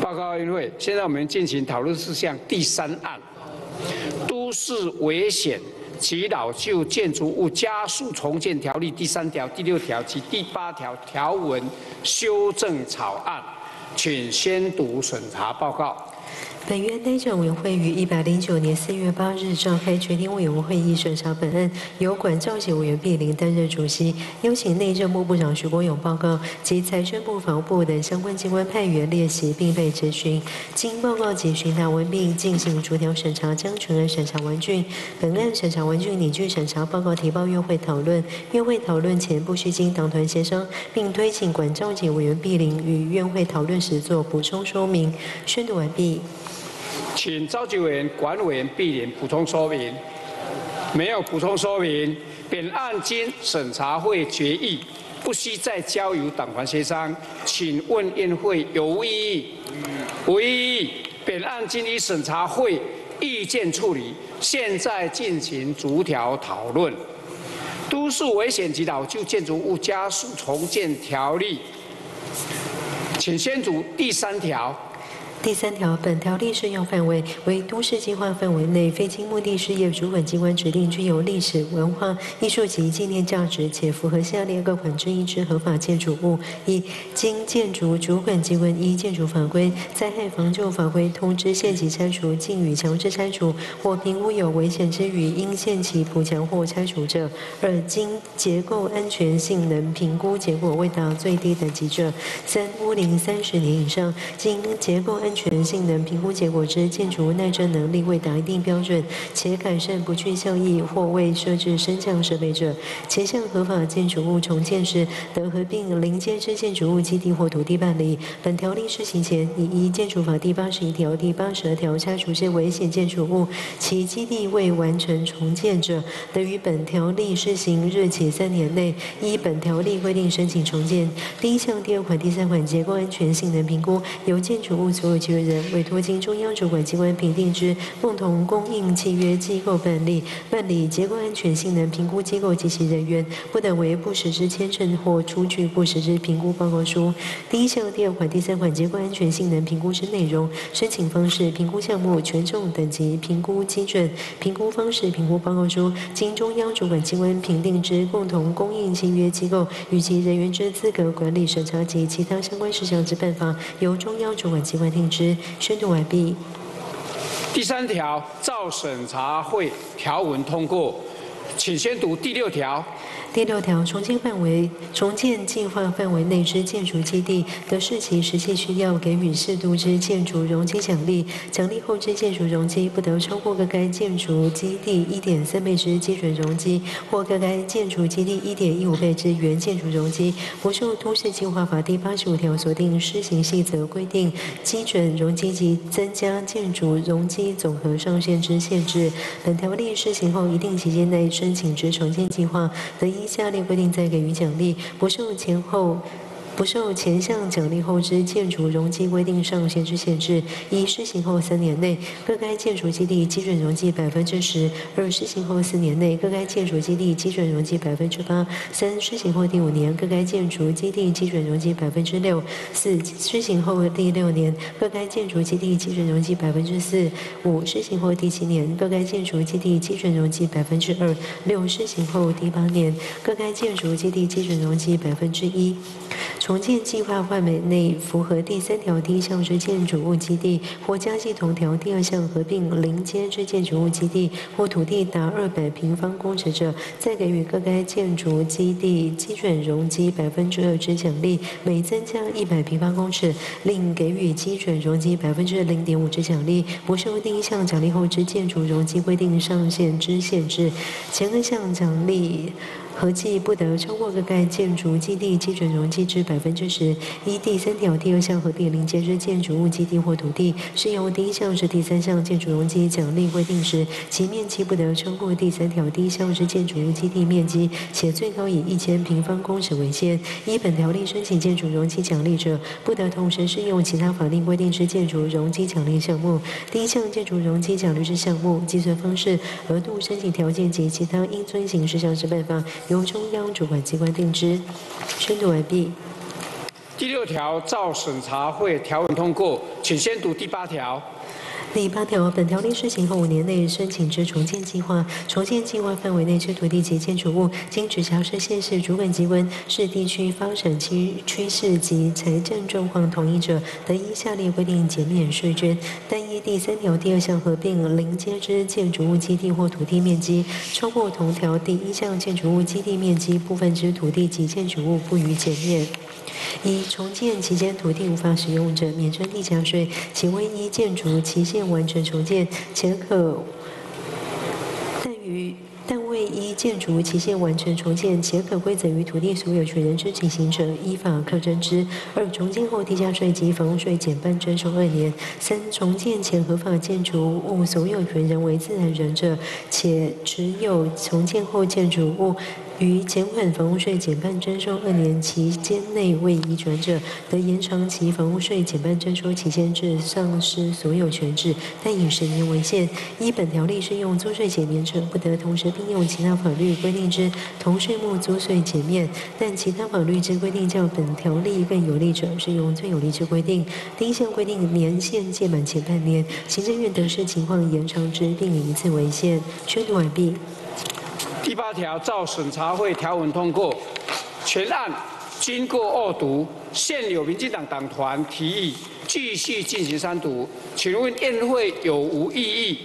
报告委员会，现在我们进行讨论事项第三案，都市危险及老旧建筑物加速重建条例第三条、第六条及第八条条文修正草案，请宣读审查报告。本院内政委员会于一百零九年四月八日召开决定委员会议审查本案，由管教协委员毕林担任主席，邀请内政部部长徐国勇报告及财政部、法务部等相关机关派员列席并被质询。经报告及询答完毕，进行逐条审查，将全案审查完竣。本案审查完竣，拟具审查报告提报院会讨论。院会讨论前不需经党团协商，并推请管教协委员毕林与院会讨论时做补充说明。宣读完毕。请召集委员管委员毕林补充说明。没有补充说明，本案经审查会决议，不需再交由党团协商。请问院会有无异议？无异议。本案经于审查会意见处理，现在进行逐条讨论。都市危险及老旧建筑物加速重建条例，请先读第三条。第三条，本条例适用范围为都市计划范围内非经目的事业主管机关指定具有历史文化艺术及纪念价值且符合下列各款之一之合法建筑物：一、经建筑主管机关依建筑法规、灾害防救法规通知限期拆除、禁予强制拆除或评估有危险之余应限期补强或拆除者；二、经结构安全性能评估结果未达最低等级者；三、屋龄三十年以上，经结构安安全性能评估结果之建筑耐震能力未达一定标准，且改善不具效益或未设置升降设备者，前项合法建筑物重建时，得合并临接之建筑物基地或土地办理。本条例施行前，已依建筑法第八十一条、第八十二条拆除之危险建筑物，其基地未完成重建者，得于本条例施行日起三年内，依本条例规定申请重建。第一项第二款、第三款结构安全性能评估，由建筑物所有契约人委托经中央主管机关评定之共同供应契约机构办理，办理结构安全性能评估机构及其人员不得为不实之签证或出具不实之评估报告书。第一项第二款、第三款结构安全性能评估之内容、申请方式、评估项目、权重等级、评估基准、评估方式、评估报告书，经中央主管机关评定之共同供应契约机构与其人员之资格管理审查及其他相关事项之办法，由中央主管机关定。之宣读完毕。第三条，照审查会条文通过，请宣读第六条。第六条，重建范围、重建计划范围内之建筑基地，得视其实际需要，给予适度之建筑容积奖励。奖励后之建筑容积，不得超过各该建筑基地一点三倍之基准容积，或各该建筑基地一点一五倍之原建筑容积。不受都市计划法第八十五条所定施行细则规定基准容积及增加建筑容积总和上限之限制。本条例施行后一定期间内申请之重建计划，得下列规定再给予奖励，不受前后。不受前项奖励后之建筑容积规定上限之限制：一、施行后三年内，各该建筑基地基准容积百分之十；二、施行后四年内，各该建筑基地基准容积百分之八；三、施行后第五年，各该建筑基地基准容积百分之六；四、施行后第六年，各该建筑基地基准容积百分之四；五、施行后第七年，各该建筑基地基准容积百分之二；六、施行后第八年，各该建筑基地基准容积百分之一。重建计划范围内符合第三条第一项之建筑物基地，或加计同条第二项合并邻接之建筑物基地，或土地达二百平方公尺者，再给予各该建筑基地基准容积百分之二之奖励，每增加一百平方公尺，另给予基准容积百分之零点五之奖励，不受第一项奖励后之建筑容积规定上限之限制。前二项奖励。合计不得超过各该建筑基地基准容积之百分之十。依第三条第二项合并邻接之建筑物基地或土地，适用第一项至第三项建筑容积奖励规定时，其面积不得超过第三条第一项之建筑物基地面积，且最高以一千平方公尺为限。依本条例申请建筑容积奖励者，不得同时适用其他法令规定之建筑容积奖励项目。第一项建筑容积奖励之项目计算方式、额度、申请条件及其他应遵行事项之办法。由中央主管机关定之。宣读完毕。第六条照审查会条文通过，请宣读第八条。第八条，本条例施行后五年内申请之重建计划，重建计划范围内之土地及建筑物，经直辖市、县市主管机关视地区发展趋趋势及财政状况同意者，得依下列规定减免税捐。但依第三条第二项合并邻接之建筑物基地或土地面积超过同条第一项建筑物基地面积部分之土地及建筑物，不予减免。一、重建期间土地无法使用者，免征地价税，其为一建筑期限限完成重建，且可但于但未依建筑期限完成重建，且可归责于土地所有权人之情形者，依法课征之。二、重建后地价税及房屋税减半征收二年。三、重建前合法建筑物所有权人为自然人者，且持有重建后建筑物。于减缓房屋税减半征收二年期间内未移转者，得延长其房屋税减半征收期间至丧失所有权制，但以十年为限。依本条例适用租税减免者，不得同时并用其他法律规定之同税目租税减免。但其他法律之规定较本条例更有利者，适用最有利之规定。第一项规定年限届满前半年，行政院得视情况延长之，并以一次为限。宣读完毕。第八条照审查会条文通过，全案经过二读，现有民进党党团提议继续进行三读，请问宴会有无异议？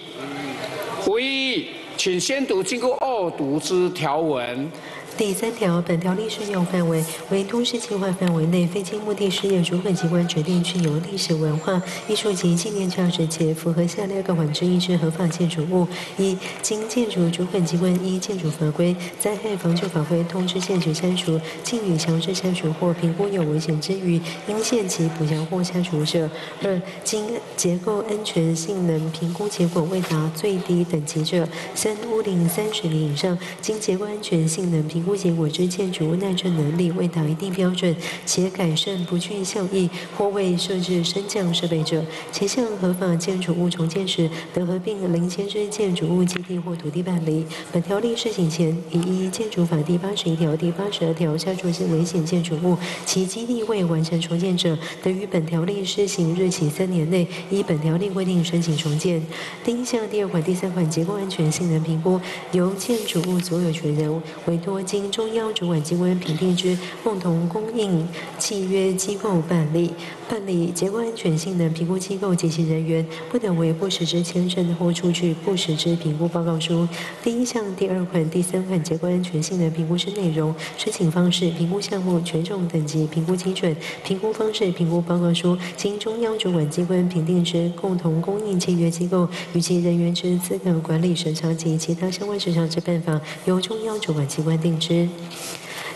无异议，请先读经过二读之条文。第三条，本条例适用范围为都市计划范围内非经目的事业主管机关决定具有历史文化、艺术及纪念价值且符合下列各款之一之合法建筑物：一、经建筑主管机关依建筑法规、灾害防救法规通知限制拆除、禁予强制拆除或评估有危险之余，应限期补偿或拆除者；二、经结构安全性能评估结果未达最低等级者；三、屋顶三十年以上，经结构安全性能评估结果之建筑物耐震能力未达一定标准，且改善不具效益或未设置升降设备者，且向合法建筑物重建时，得合并邻接之建筑物基地或土地办理。本条例施行前，已依建筑法第八十一条、第八十二条下注之危险建筑物，其基地未完成重建者，得于本条例施行日起三年内，依本条例规定申请重建。第一项第二款、第三款结构安全性能评估，由建筑物所有权人委托。经中央主管机关评定之共同供应契约机构办理，办理结构安全性能评估机构及其人员不得为不实之签证或出具不实之评估报告书。第一项第二款、第三款结构安全性能评估之内容、申请方式、评估项目、权重等级、评估基准、评估方式、评估报告书，经中央主管机关评定之共同供应契约机构与其人员之资格管理审查及其他相关审查之办法，由中央主管机关定。之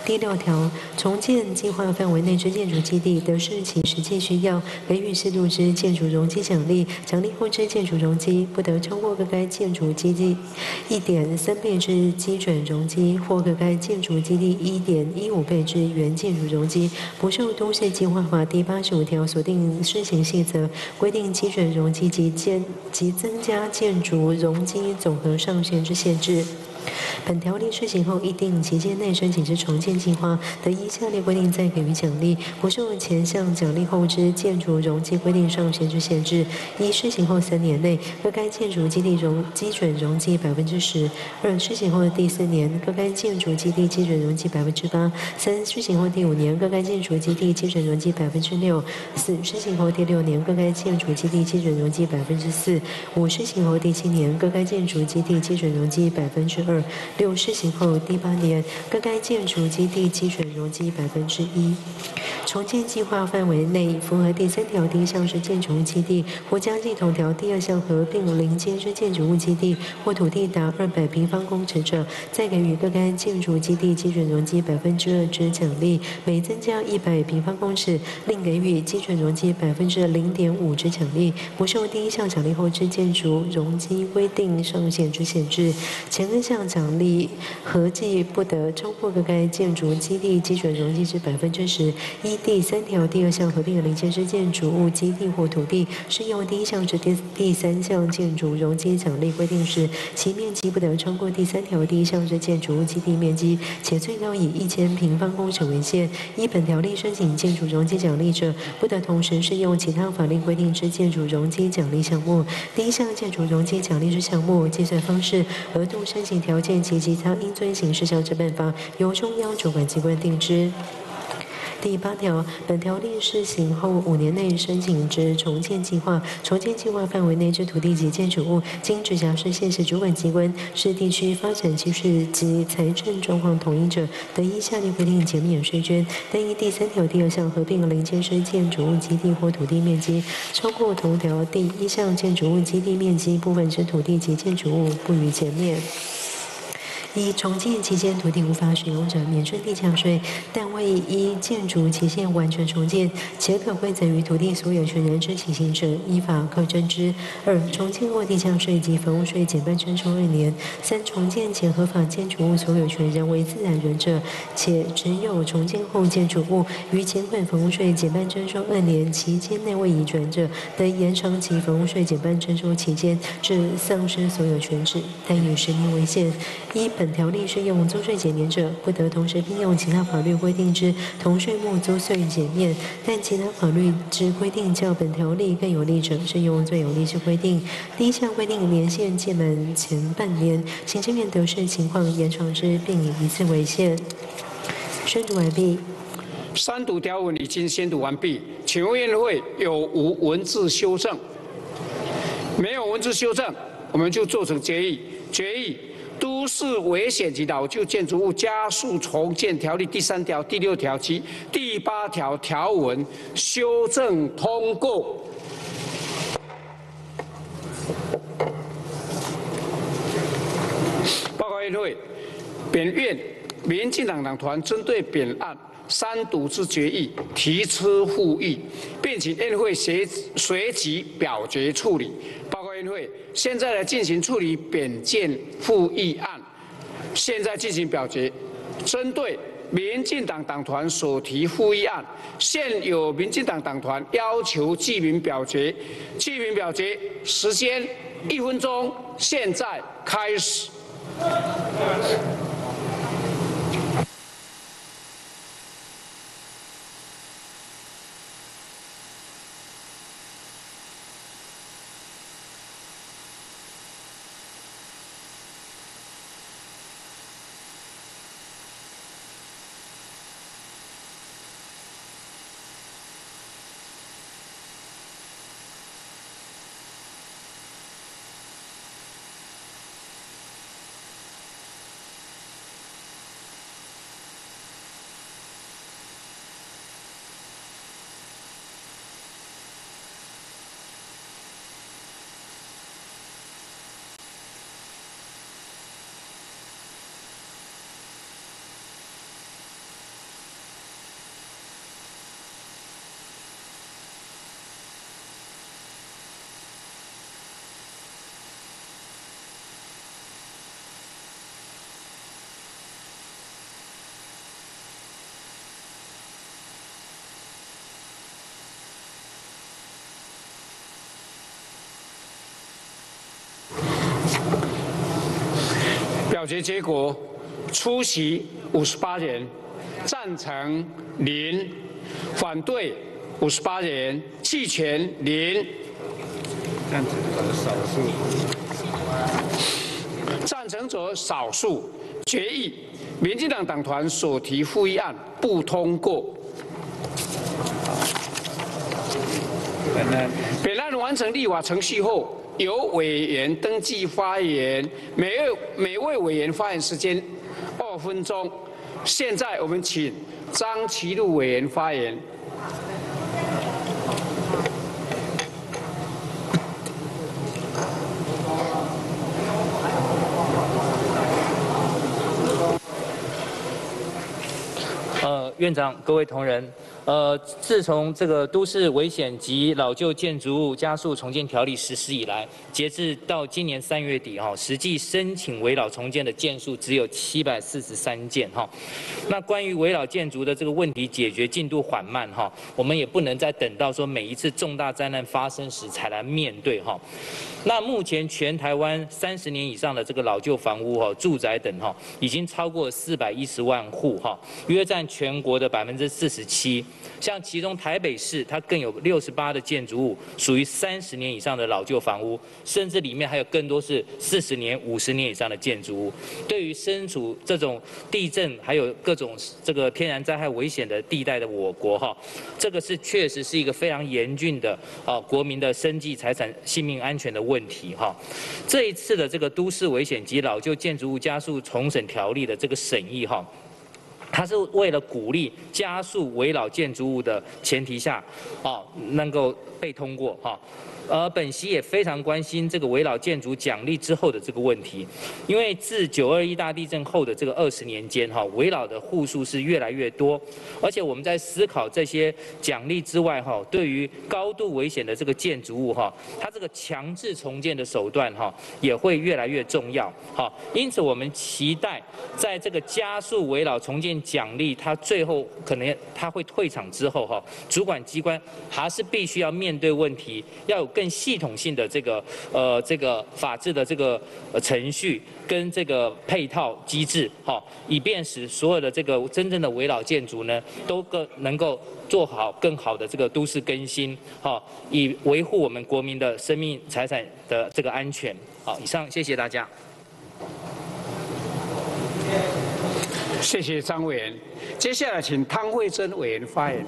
第六条，重建计划范围内之建筑基地，得视其实际需要，给予适度之建筑容积奖励。奖励后之建筑容积，不得超过各该建筑基地一点三倍之基准容积，或各该建筑基地一点一五倍之原建筑容积，不受都市计划法第八十五条所定施行细则规定基准容积及建及增加建筑容积总和上限之限制。本条例施行后一定期间内申请之重建计划，得依下列规定再给予奖励，不受前项奖励后之建筑容积规定上限之限制。一、施行后三年内，各该建筑基地容基准容积百分之十；二、施行后的第四年，各该建筑基地基准容积百分之八；三、施行后第五年，各该建筑基地基准容积百分之六；四、施行后第六年，各该建筑基地基准容积百分之四；五、施行后第七年，各该建筑基地基准容积百分之二。六施行后第八年，各该建筑基地基准容积百分之一。重建计划范围内符合第三条第一项之建筑物基地，或将系同条第二项合并邻接之建筑物基地或土地达二百平方公尺者，再给予各该建筑基地基准容积百分之二之奖励；每增加一百平方公尺，另给予基准容积百分之零点五之奖励，不受第一项奖励后之建筑容积规定上限之限制。前二项。奖励合计不得超过各该建筑基地基准容积之百分之十。一第三条第二项合并的临建之建筑物基地或土地，适用第一项至第第三项建筑容积奖励规定时，其面积不得超过第三条第一项之建筑物基地面积，且最高以一千平方公尺为限。依本条例申请建筑容积奖励者，不得同时适用其他法令规定之建筑容积奖励项目。第一项建筑容积奖励之项目计算方式、额度、申请条件及其他应遵行事项之办法，由中央主管机关定之。第八条，本条例施行后五年内申请之重建计划，重建计划范围内之土地及建筑物，经直辖市、县市主管机关视地区发展趋势及财政状况统一者，得依下列规定减免税捐。但依第三条第二项合并邻建之建筑物基地或土地面积超过同条第一项建筑物基地面积部分之土地及建筑物，不予减免。一、重建期间土地无法使用者，免征地价税；但未依建筑期限完全重建且可归责于土地所有权人之情形者，依法可征之。二、重建后地价税及房屋税减半征收二年。三、重建前合法建筑物所有权人为自然人者，且只有重建后建筑物于减款房屋税减半征收二年期间内未移转者，得延长其房屋税减半征收期间至丧失所有权时，但以十年为限。一本本条例适用租税减免者，不得同时并用其他法律规定之同税目租税减免；但其他法律之规定较本条例更有利者，适用最有利之规定。第一项规定，年限届满前半年，行政院得税情况延长之，并以一次为限。宣读完毕。三读条文已经宣读完毕，请问院会有无文字修正？没有文字修正，我们就做成决议。决议。都市危险及老旧建筑物加速重建条例第三条、第六条及第八条条文修正通过。报告院会，本院民进党党团针对本案三读之决议提出复议，并请院会随随即表决处理。报告院会。现在来进行处理本件复议案，现在进行表决。针对民进党党团所提复议案，现有民进党党团要求记名表决，记名表决时间一分钟，现在开始。决结果：出席五十八人，赞成零，反对五十八人，弃权零。赞成者少数。赞成者少数。决议，民进党党团所提复议案不通过。本案本案完成立法程序后。由委员登记发言，每位每位委员发言时间二分钟。现在我们请张其禄委员发言。呃，院长，各位同仁。呃，自从这个都市危险及老旧建筑物加速重建条例实施以来，截至到今年三月底哈，实际申请围老重建的件数只有七百四十三件哈。那关于围老建筑的这个问题解决进度缓慢哈，我们也不能再等到说每一次重大灾难发生时才来面对哈。那目前全台湾三十年以上的这个老旧房屋哈、住宅等哈，已经超过四百一十万户哈，约占全国的百分之四十七。像其中台北市，它更有六十八的建筑物属于三十年以上的老旧房屋，甚至里面还有更多是四十年、五十年以上的建筑物。对于身处这种地震还有各种这个天然灾害危险的地带的我国哈，这个是确实是一个非常严峻的啊国民的生计、财产、性命安全的问题哈。这一次的这个都市危险及老旧建筑物加速重审条例的这个审议哈。它是为了鼓励加速围老建筑物的前提下，哦，能够被通过哈。而本席也非常关心这个围老建筑奖励之后的这个问题，因为自九二一大地震后的这个二十年间，哈，围老的户数是越来越多，而且我们在思考这些奖励之外，哈，对于高度危险的这个建筑物，哈，它这个强制重建的手段，哈，也会越来越重要，哈，因此我们期待在这个加速围老重建奖励，他最后可能他会退场之后，哈，主管机关还是必须要面对问题，要有。更系统性的这个呃这个法治的这个程序跟这个配套机制，哈，以便使所有的这个真正的围老建筑呢，都更能够做好更好的这个都市更新，哈，以维护我们国民的生命财产的这个安全。好，以上谢谢大家。谢谢张委员，接下来请汤慧珍委员发言。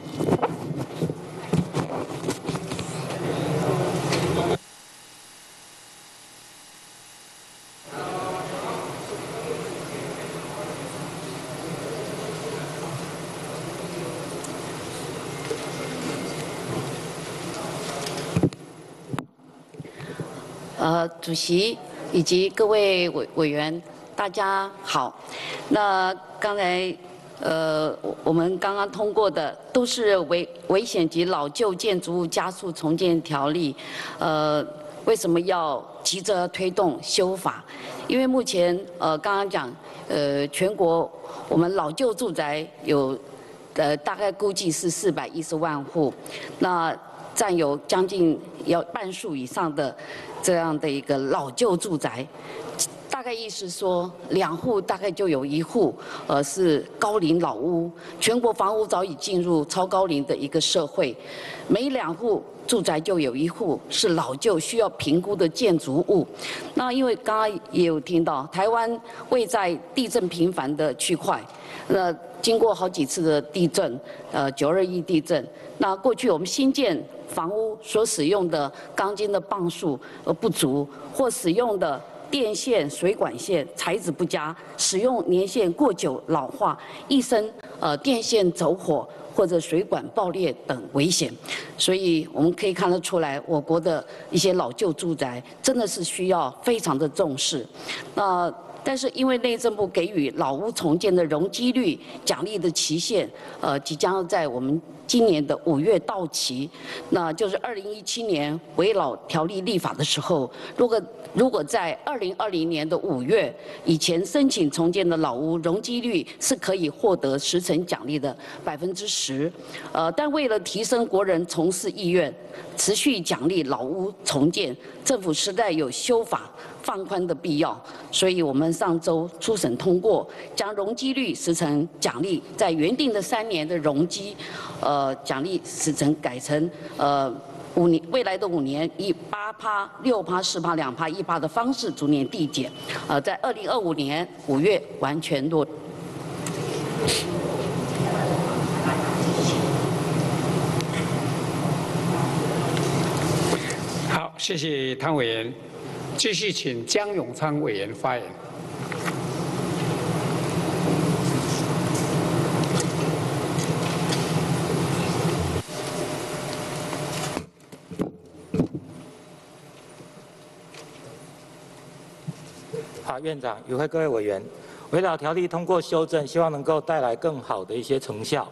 呃，主席以及各位委委员，大家好。那刚才呃，我们刚刚通过的都是危危险及老旧建筑物加速重建条例。呃，为什么要急着推动修法？因为目前呃，刚刚讲呃，全国我们老旧住宅有呃，大概估计是四百一十万户，那占有将近要半数以上的。这样的一个老旧住宅，大概意思说，两户大概就有一户，呃，是高龄老屋。全国房屋早已进入超高龄的一个社会，每两户住宅就有一户是老旧需要评估的建筑物。那因为刚刚也有听到，台湾位在地震频繁的区块，那经过好几次的地震，呃，九二一地震，那过去我们新建。房屋所使用的钢筋的磅数而不足，或使用的电线、水管线材质不佳，使用年限过久老化，一生呃电线走火或者水管爆裂等危险。所以我们可以看得出来，我国的一些老旧住宅真的是需要非常的重视。那但是因为内政部给予老屋重建的容积率奖励的期限，呃，即将在我们。今年的五月到期，那就是二零一七年围老条例立法的时候，如果如果在二零二零年的五月以前申请重建的老屋，容积率是可以获得十成奖励的百分之十，呃，但为了提升国人从事意愿，持续奖励老屋重建，政府实在有修法。放宽的必要，所以我们上周初审通过，将容积率时成奖励在原定的三年的容积，呃，奖励时成改成呃五年未来的五年以八趴、六趴、四趴、两趴、一趴的方式逐年递减，呃，在二零二五年五月完全落。好，谢谢汤委员。继续请江永昌委员发言。好，院长，与会各位委员，围绕条例通过修正，希望能够带来更好的一些成效。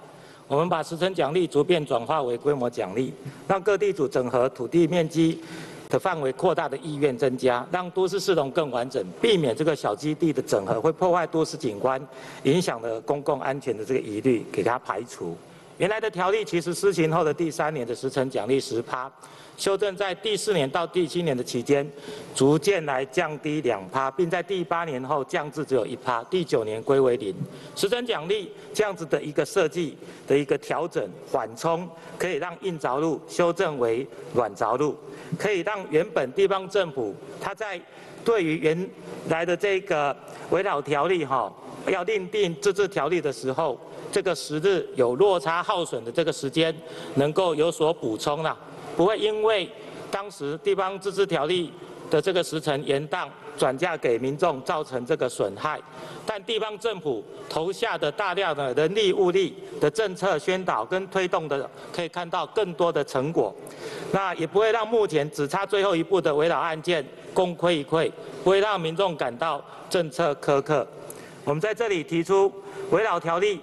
我们把时程奖励逐渐转化为规模奖励，让各地主整合土地面积的范围扩大的意愿增加，让都市市容更完整，避免这个小基地的整合会破坏都市景观，影响了公共安全的这个疑虑，给它排除。原来的条例其实施行后的第三年的时程奖励十趴，修正在第四年到第七年的期间，逐渐来降低两趴，并在第八年后降至只有一趴，第九年归为零。时程奖励这样子的一个设计的一个调整缓冲，可以让硬着陆修正为软着陆，可以让原本地方政府它在对于原来的这个围绕条例哈，要另定自治条例的时候。这个时日有落差耗损的这个时间，能够有所补充了，不会因为当时地方自治条例的这个时程延宕，转嫁给民众造成这个损害。但地方政府投下的大量的人力物力的政策宣导跟推动的，可以看到更多的成果。那也不会让目前只差最后一步的围绕案件功亏一篑，不会让民众感到政策苛刻。我们在这里提出围绕条例。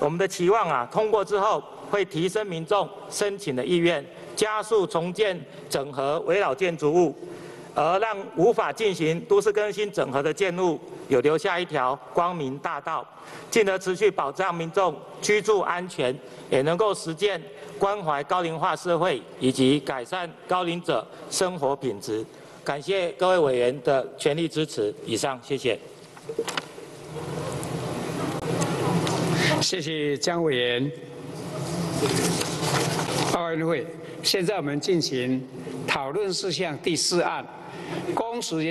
我们的期望啊，通过之后会提升民众申请的意愿，加速重建整合围绕建筑物，而让无法进行都市更新整合的建物有留下一条光明大道，进而持续保障民众居住安全，也能够实践关怀高龄化社会以及改善高龄者生活品质。感谢各位委员的全力支持。以上，谢谢。谢谢江委员。奥运会，现在我们进行讨论事项第四案，公时人。